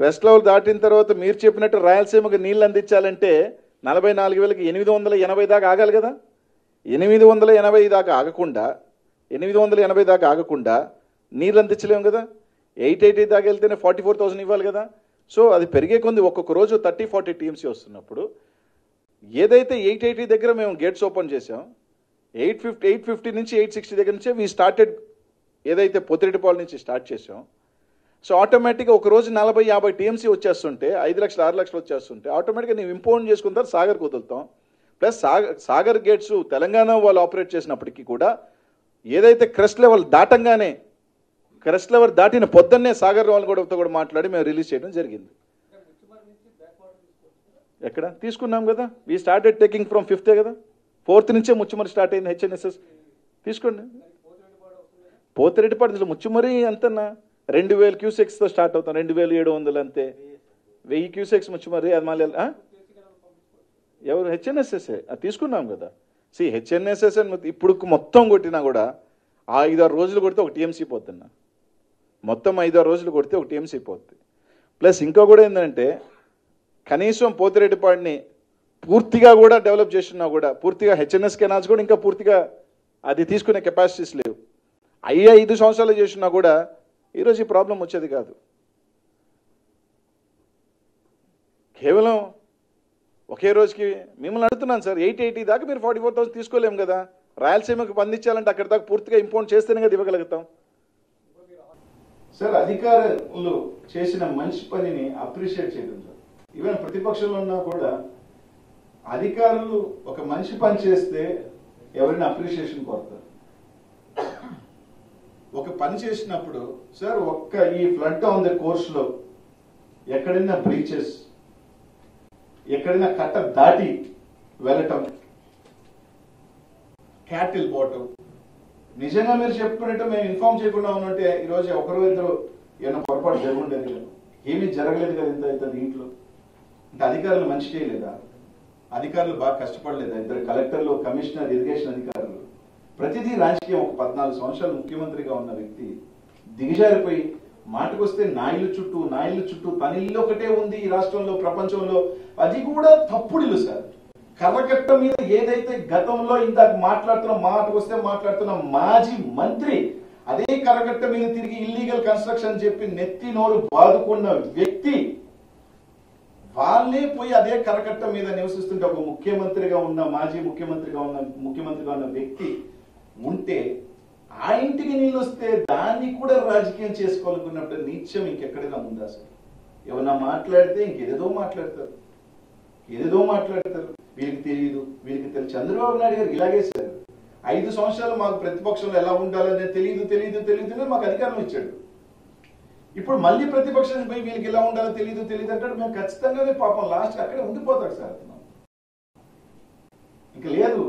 క్రస్ట్ లెవెల్ దాటిన తర్వాత మీరు చెప్పినట్టు రాయలసీమకు నీళ్ళు అందించాలంటే నలభై నాలుగు వేలకి ఎనిమిది వందల ఎనభై దాకా ఆగాలి కదా? ఎనిమిది వందల ఎనభై దాకా ఆగకుండా ఎనిమిది వందల ఎనభై దాకా ఆగకుండా నీళ్ళు అందించలేము కదా? ఎయిట్ ఎయిటీ దాకా వెళ్తేనే ఫార్టీ ఫోర్ థౌసండ్ ఇవ్వాలి కదా? సో అది పెరిగే కొంది ఒక్కొక్క రోజు థర్టీ ఫార్టీ టీమ్సీ వస్తున్నప్పుడు ఏదైతే ఎయిట్ ఎయిటీ దగ్గర మేము గేట్స్ ఓపెన్ చేసాం ఎయిట్ ఫిఫ్టీ ఎయిట్ ఫిఫ్టీ నుంచి ఎయిట్ సిక్స్టీ దగ్గర నుంచే వీ స్టార్టెడ్ ఏదైతే పొత్తిరెడ్డిపాల నుంచి స్టార్ట్ చేసాం సో ఆటోమేటిక్గా ఒక రోజు నలభై యాభై టీఎంసీ వచ్చేస్తుంటే ఐదు లక్షలు ఆరు లక్షలు వచ్చేస్తుంటే ఆటోమేటిక్గా నేను ఇంపోర్ట్ చేసుకున్న తర్వాత సాగర్కి వదులుతాం ప్లస్ సాగర్ సాగర్ గేట్స్ తెలంగాణ వాళ్ళు ఆపరేట్ చేసినప్పటికీ కూడా ఏదైతే క్రెస్ట్ లెవెల్ దాటంగానే క్రెస్ట్ లెవెల్ దాటిన పొద్దున్నే సాగర్ వాళ్ళు కూడా కూడా మాట్లాడి మేము రిలీజ్ చేయడం జరిగింది. ఎక్కడ? తీసుకున్నాం కదా. వీ స్టార్టెడ్ టేకింగ్ ఫ్రమ్ ఫిఫ్తే కదా. ఫోర్త్ నుంచే ముచ్చుమరి స్టార్ట్ అయింది హెచ్ఎన్ఎస్ఎస్ తీసుకోండి. పోతిరెడ్డిపాడు ముచ్చుమరి ఎంతన్నా రెండు వేల క్యూసెక్స్తో స్టార్ట్ అవుతాం. రెండు వేల ఏడు వందలు అంతే. వెయ్యి క్యూసెక్స్ ముచ్చుమరి అది మళ్ళీ ఎవరు? హెచ్ఎన్ఎస్ఎస్ అది తీసుకున్నాం కదా. సి హెచ్ఎన్ఎస్ఎస్ అని ఇప్పుడు మొత్తం కొట్టినా కూడా ఆ ఐదారు రోజులు కొడితే ఒక టీఎంసీ పోతున్నా. మొత్తం ఐదారు రోజులు కొడితే ఒక టీఎంసీ పోతుంది ప్లస్ ఇంకా కూడా ఏంటంటే కనీసం పోతిరెడ్డిపాడిని పూర్తిగా కూడా డెవలప్ చేస్తున్నా కూడా పూర్తిగా హెచ్ఎన్ఎస్ కెనాల్స్ కూడా ఇంకా పూర్తిగా అది తీసుకునే కెపాసిటీస్ లేవు. అయ్యే ఐదు సంవత్సరాలు చేసినా కూడా ఈరోజు ఈ ప్రాబ్లం వచ్చేది కాదు. కేవలం ఒకే రోజుకి మిమ్మల్ని అడుగుతున్నాను సార్ ఎయిట్ ఎయిటీ దాకా మీరు ఫార్టీ ఫోర్ థౌసండ్ తీసుకోలేము కదా? రాయలసీమకు పండించాలంటే అక్కడ దాకా పూర్తిగా ఇంపోర్ట్ చేస్తేనే కదా ఇవ్వగలుగుతాం. సార్ అధికారులు చేసిన మంచి పనిని అప్రిషియేట్ చేయడం సార్. ఈవెన్ ప్రతిపక్షంలో ఉన్నా కూడా అధికారులు ఒక మంచి పని చేస్తే ఎవరిని అప్రిషియేషన్ కోరుతారు? ఒక పని చేసినప్పుడు సార్ ఒక్క ఈ ఫ్లడ్ ఆన్ ద కోర్స్లో ఎక్కడైనా బ్రీచెస్ ఎక్కడైనా కట్ట దాటి వెళ్ళటం క్యాటిల్ పోవటం నిజంగా మీరు చెప్పినట్టు మేము ఇన్ఫార్మ్ చేయకుండా ఉన్నట్టే ఈరోజు ఒకరు ఇద్దరు ఏమైనా పొరపాటు జరుగుండేది కదా ఏమీ జరగలేదు కదా ఇంత ఇంత దీంట్లో. అంటే అధికారులు మంచి చేయలేదా అధికారులు బాగా కష్టపడలేదా? ఇద్దరు కలెక్టర్లు కమిషనర్ ఇరిగేషన్ అధికారులు ప్రతిదీ రాజకీయం ఒక పద్నాలుగు సంవత్సరాలు ముఖ్యమంత్రిగా ఉన్న వ్యక్తి దిగజారిపోయి మాటకొస్తే నా ఇల్లు చుట్టూ నా ఇల్లు చుట్టూ తన ఇల్లు ఒకటే ఉంది ఈ రాష్ట్రంలో ప్రపంచంలో. అది కూడా తప్పుడిల్లు సార్. కర్రకట్ట మీద ఏదైతే గతంలో ఇందాక మాట్లాడుతున్న మాటకు వస్తే మాట్లాడుతున్న మాజీ మంత్రి అదే కర్రకట్ట మీద తిరిగి ఇల్లీగల్ కన్స్ట్రక్షన్ చెప్పి నెత్తి నోరు బాదుకున్న వ్యక్తి వాళ్ళే పోయి అదే కరకట్ట మీద నివసిస్తుంటే ఒక ముఖ్యమంత్రిగా ఉన్న మాజీ ముఖ్యమంత్రిగా ఉన్న ముఖ్యమంత్రిగా ఉన్న వ్యక్తి ఉంటే ఆ ఇంటికి నీళ్ళు వస్తే దాన్ని కూడా రాజకీయం చేసుకోవాలనుకున్నప్పుడు నిత్యం ఇంకెక్కడైనా ఉందా సార్ ఏమన్నా మాట్లాడితే ఇంకేదేదో మాట్లాడతారు. ఏదేదో మాట్లాడతారు. వీళ్ళకి తెలియదు వీళ్ళకి తెలియదు చంద్రబాబు నాయుడు గారు ఇలాగే సార్ ఐదు సంవత్సరాలు మాకు ప్రతిపక్షంలో ఎలా ఉండాలనే తెలియదు తెలియదు తెలియదు మాకు అధికారం ఇచ్చాడు. ఇప్పుడు మళ్ళీ ప్రతిపక్షం పోయి వీళ్ళకి ఎలా ఉండాలో తెలియదు తెలియదు అంటాడు మేము ఖచ్చితంగానే పాపం లాస్ట్ అక్కడే ఉండిపోతాడు సార్. ఇంకా లేదు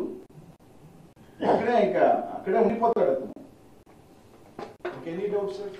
అక్కడే ఇంకా అక్కడే ఉండిపోతాడు అతను. ఇంకెన్ని డౌట్స్ సార్